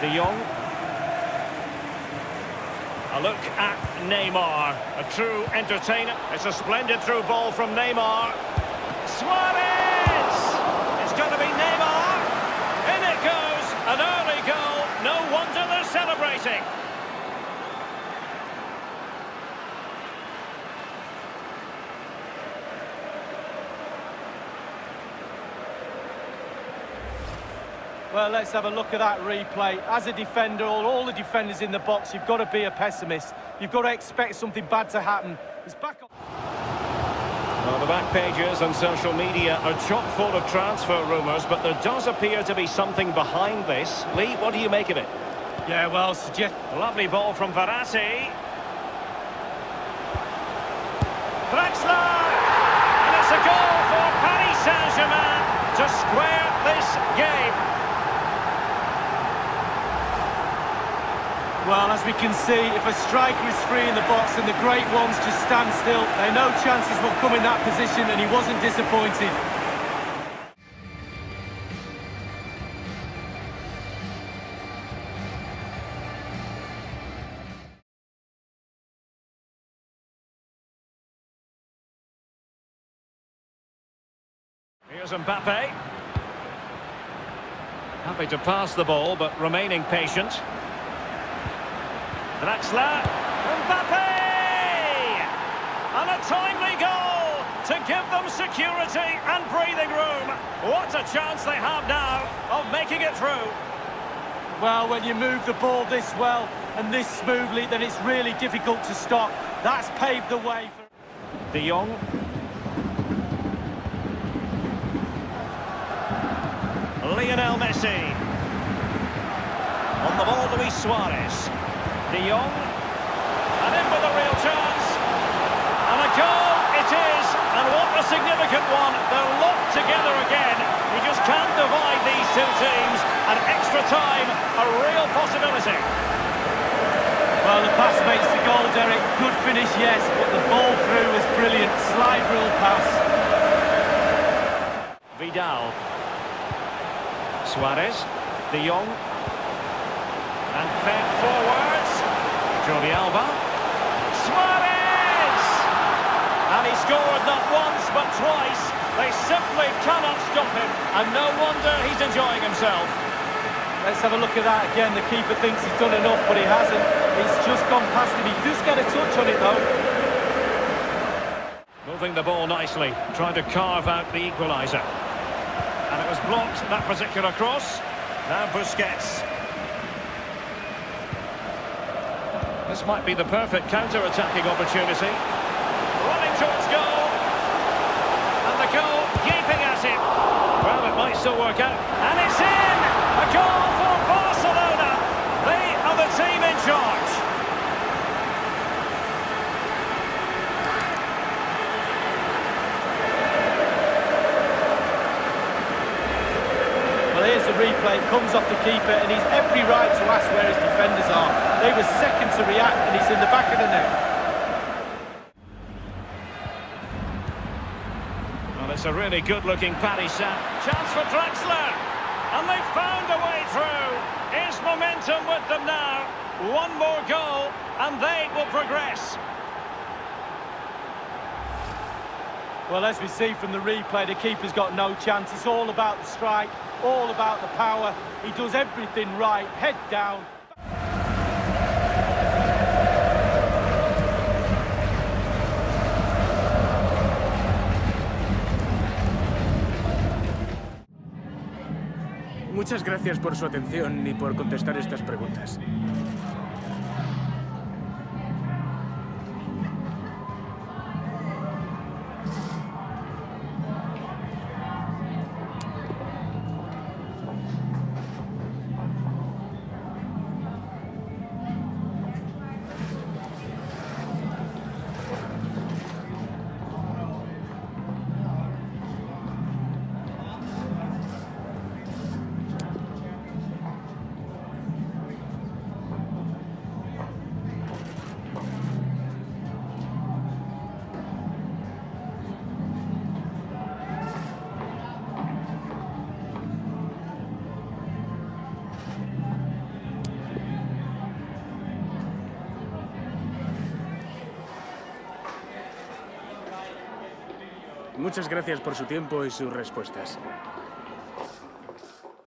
De Jong. A look at Neymar. A true entertainer. It's a splendid through ball from Neymar. Suarez! It's going to be Neymar. In it goes. An early goal. No wonder they're celebrating. Well, let's have a look at that replay. As a defender, all, all the defenders in the box, you've got to be a pessimist. You've got to expect something bad to happen. It's back on. Well, the back pages and social media are chock full of transfer rumours, but there does appear to be something behind this. Lee, what do you make of it? Yeah, well, suggest... Lovely ball from Verratti. Draxler! And it's a goal for Paris Saint-Germain to square this game. Well, as we can see, if a striker is free in the box and the great ones just stand still, they know chances will come in that position and he wasn't disappointed. Here's Mbappe. Happy to pass the ball, but remaining patient. Draxler. Mbappe! And a timely goal to give them security and breathing room. What a chance they have now of making it through. Well, when you move the ball this well and this smoothly, then it's really difficult to stop. That's paved the way for... De Jong. Lionel Messi. On the ball, Luis Suarez. De Jong. And in with a real chance. And a goal it is. And what a significant one. They're locked together again. You just can't divide these two teams. And extra time, a real possibility. Well, the pass makes the goal, Derek. Good finish, yes, but the ball through was brilliant. Slide rule pass. Vidal. Suarez. De Jong. And forward. Jordi Alba. Suarez! And he scored not once but twice. They simply cannot stop him. And no wonder he's enjoying himself. Let's have a look at that again. The keeper thinks he's done enough, but he hasn't. He's just gone past him. He does get a touch on it, though. Moving the ball nicely, trying to carve out the equaliser. And it was blocked, that particular cross. Now Busquets. This might be the perfect counter-attacking opportunity. Running towards goal. And the goal gaping at him. Well, it might still work out. And it's in! A goal for Barcelona! They are the team in charge. Well, here's the replay. Comes off the keeper, and he's every right to ask where his defenders are. They were second to react, and he's in the back of the net. Well, it's a really good-looking Paris Saint. Chance for Draxler. And they've found a way through. Is momentum with them now. One more goal, and they will progress. Well, as we see from the replay, the keeper's got no chance. It's all about the strike, all about the power. He does everything right, head down. Muchas gracias por su atención y por contestar estas preguntas. Muchas gracias por su tiempo y sus respuestas.